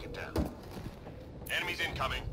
lock down. Enemies incoming.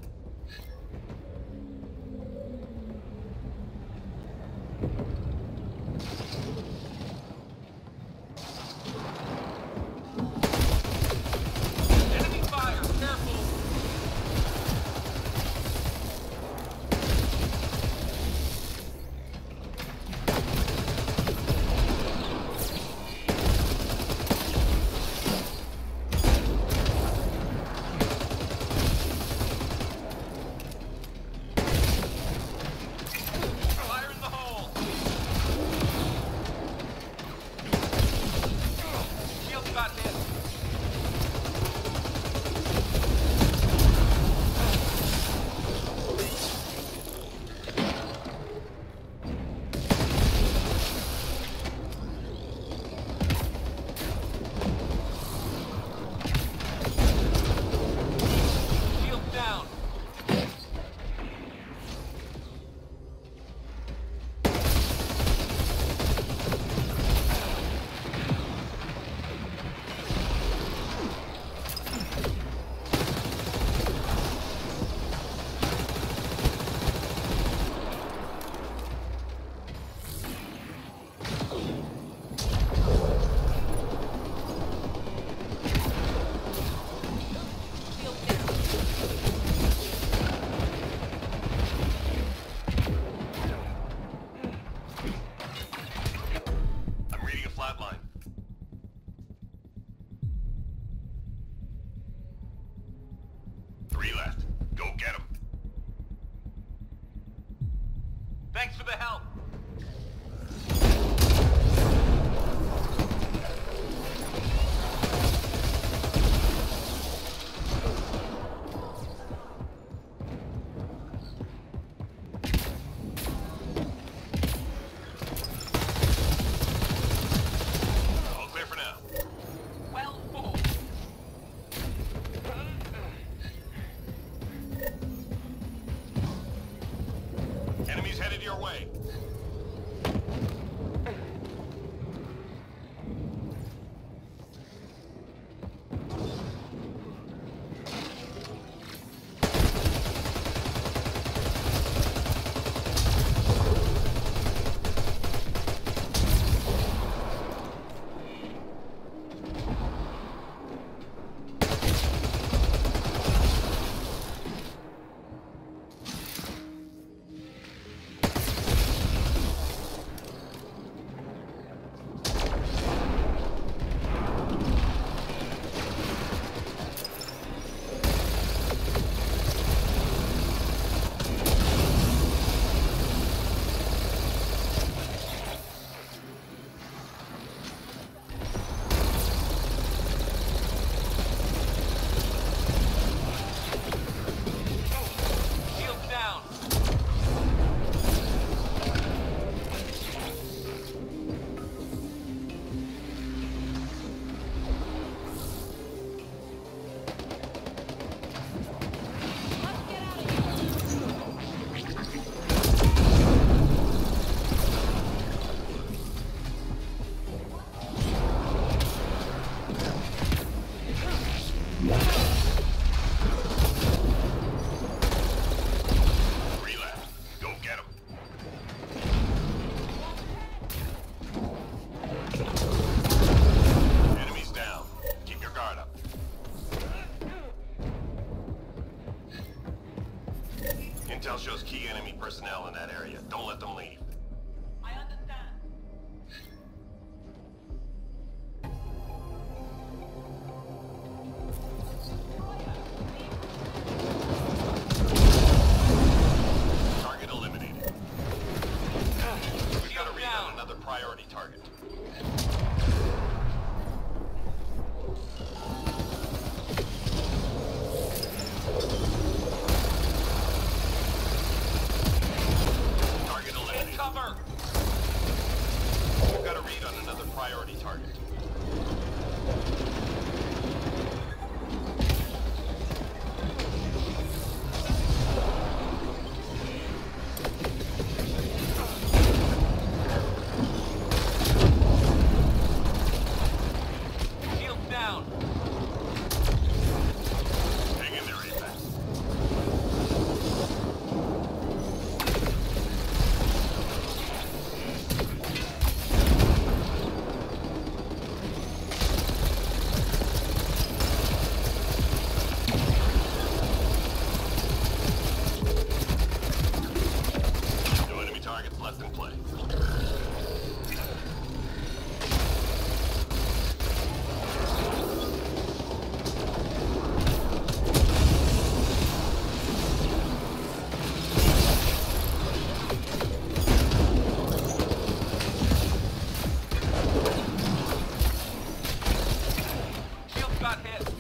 Got hit.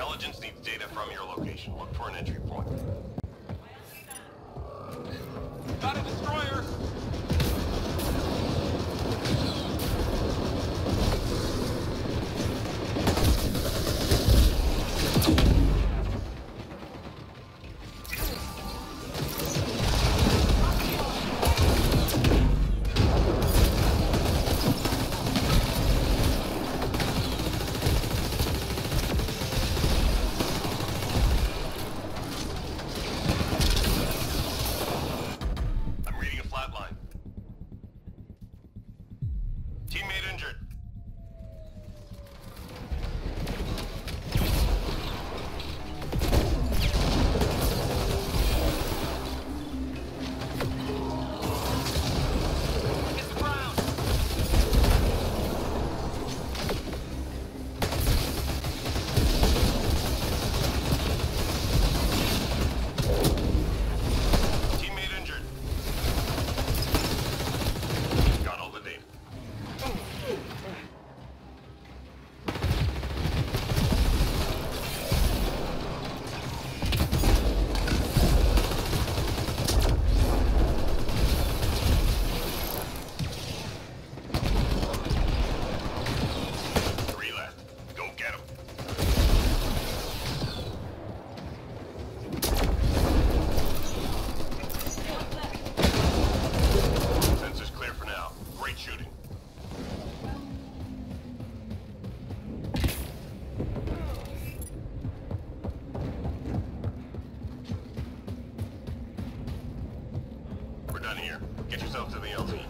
Intelligence needs data from your location. Look for an entry point. to the LZ.